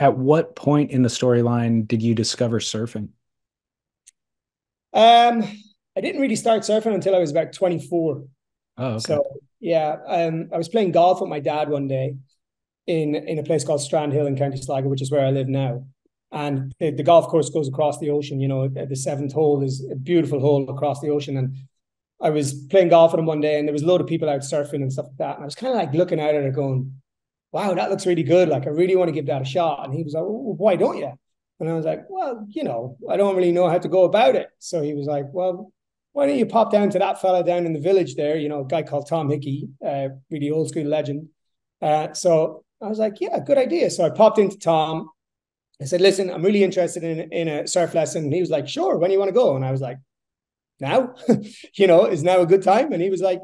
at what point in the storyline did you discover surfing? Um, I didn't really start surfing until I was about 24. Oh, okay. So yeah, um, I was playing golf with my dad one day in in a place called Strandhill in County Sligo, which is where I live now. And the, the golf course goes across the ocean. You know, the seventh hole is a beautiful hole across the ocean. And I was playing golf with him one day, and there was a load of people out surfing and stuff like that. And I was kind of like looking out at it, going, "Wow, that looks really good. Like, I really want to give that a shot." And he was like, well, "Why don't you?" And I was like, "Well, you know, I don't really know how to go about it." So he was like, "Well, why don't you pop down to that fella down in the village there? You know, a guy called Tom Hickey, uh, really old school legend." Uh, so I was like, "Yeah, good idea." So I popped into Tom. I said, "Listen, I'm really interested in in a surf lesson." And he was like, "Sure, when do you want to go?" And I was like, now, you know, is now a good time? And he was like,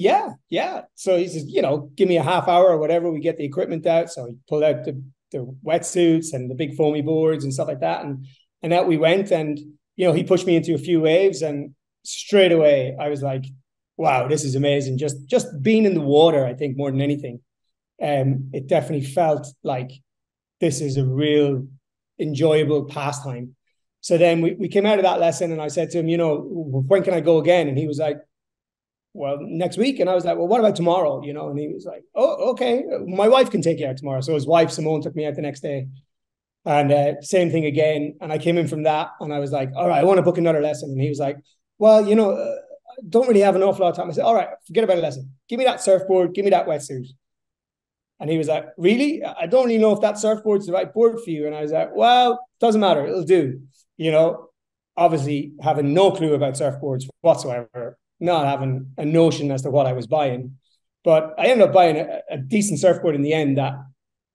yeah, yeah. So he says, you know, give me a half hour or whatever. We get the equipment out. So he pulled out the, the wetsuits and the big foamy boards and stuff like that. And, and out we went. And, you know, he pushed me into a few waves and straight away I was like, wow, this is amazing. Just, just being in the water, I think more than anything. Um, it definitely felt like this is a real enjoyable pastime so then we, we came out of that lesson and I said to him, you know, when can I go again? And he was like, well, next week. And I was like, well, what about tomorrow? You know, and he was like, oh, okay. My wife can take you out tomorrow. So his wife, Simone, took me out the next day. And uh, same thing again. And I came in from that and I was like, all right, I want to book another lesson. And he was like, well, you know, uh, don't really have an awful lot of time. I said, all right, forget about a lesson. Give me that surfboard. Give me that wetsuit. And he was like, really? I don't really know if that surfboard's the right board for you. And I was like, well, it doesn't matter. It'll do you know, obviously having no clue about surfboards whatsoever, not having a notion as to what I was buying. But I ended up buying a, a decent surfboard in the end that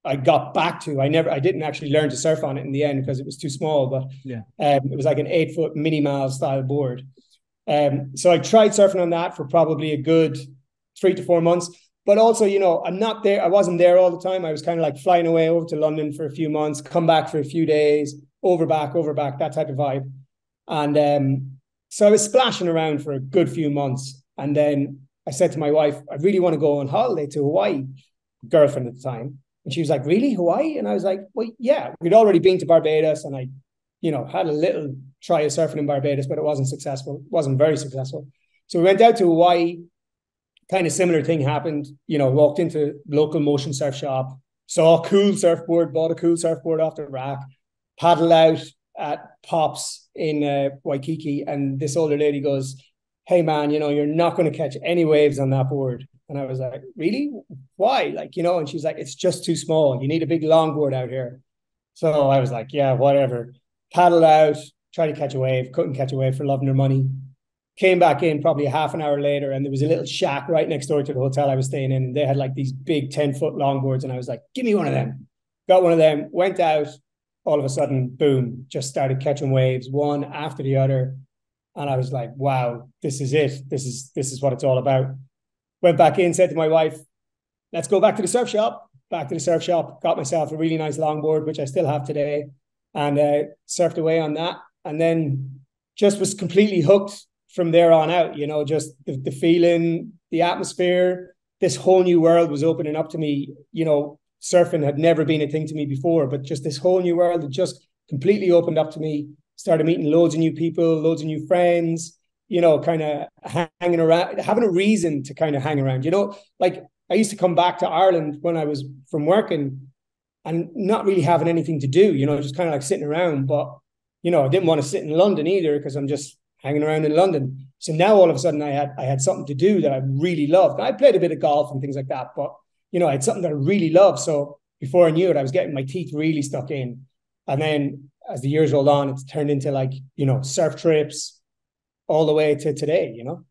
I got back to. I never, I didn't actually learn to surf on it in the end because it was too small. But yeah, um, it was like an eight foot Mini Mal style board. Um, so I tried surfing on that for probably a good three to four months. But also, you know, I'm not there. I wasn't there all the time. I was kind of like flying away over to London for a few months, come back for a few days, over back, over back, that type of vibe. And um, so I was splashing around for a good few months. And then I said to my wife, I really want to go on holiday to Hawaii, girlfriend at the time. And she was like, Really, Hawaii? And I was like, Well, yeah, we'd already been to Barbados and I, you know, had a little try of surfing in Barbados, but it wasn't successful, it wasn't very successful. So we went out to Hawaii. Kind of similar thing happened, you know, walked into Local Motion surf shop, saw a cool surfboard, bought a cool surfboard off the rack, paddle out at Pops in uh, Waikiki, and this older lady goes, "Hey man, you know you're not going to catch any waves on that board." And I was like, "Really? Why?" Like you know, and she's like, "It's just too small. You need a big longboard out here." So I was like, "Yeah, whatever." Paddled out, tried to catch a wave, couldn't catch a wave for loving her money. Came back in probably half an hour later, and there was a little shack right next door to the hotel I was staying in, and they had like these big ten foot longboards, and I was like, "Give me one of them." Got one of them, went out, all of a sudden, boom, just started catching waves one after the other. And I was like, wow, this is it. This is this is what it's all about. Went back in, said to my wife, let's go back to the surf shop. Back to the surf shop, got myself a really nice longboard, which I still have today, and uh, surfed away on that. And then just was completely hooked from there on out. You know, just the, the feeling, the atmosphere, this whole new world was opening up to me. You know, surfing had never been a thing to me before, but just this whole new world had just completely opened up to me. Started meeting loads of new people, loads of new friends, you know, kind of hanging around, having a reason to kind of hang around. You know, like I used to come back to Ireland when I was from working and not really having anything to do, you know, just kind of like sitting around. But, you know, I didn't want to sit in London either because I'm just hanging around in London. So now all of a sudden I had I had something to do that I really loved. I played a bit of golf and things like that, but you know, I had something that I really loved. So before I knew it, I was getting my teeth really stuck in. And then as the years rolled on, it's turned into like, you know, surf trips all the way to today, you know?